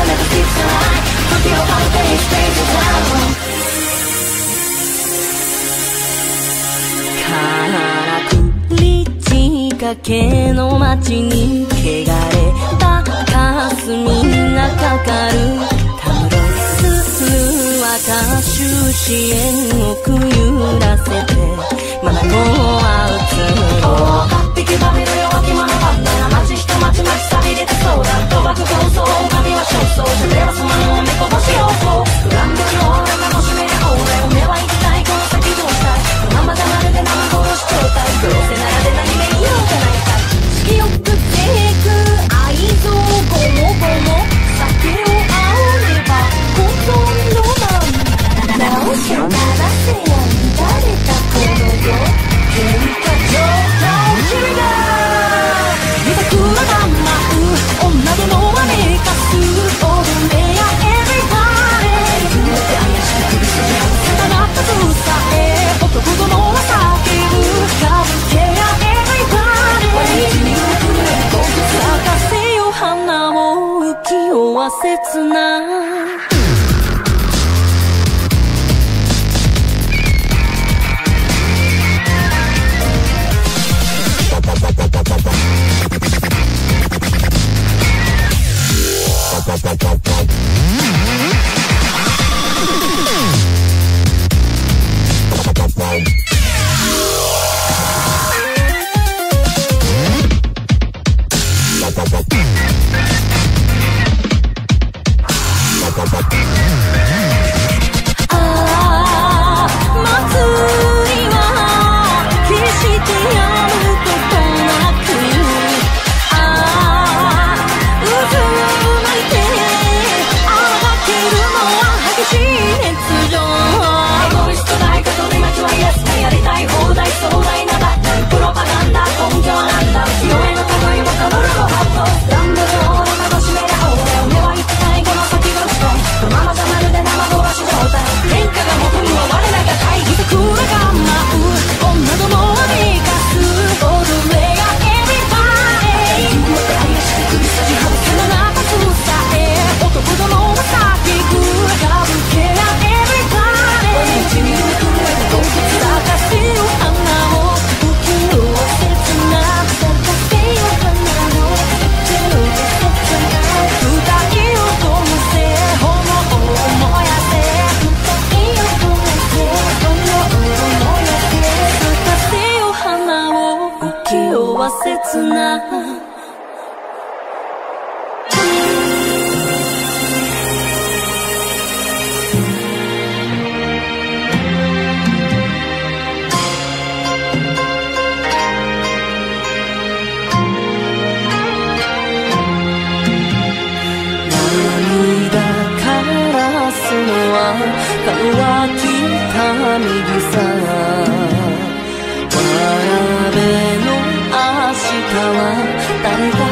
カーネル」「必ずリッチかけの街に」「ケガれたカスミがかかる」「たどすすは歌手支援をくゆらせて切なたさ。わらべのは誰が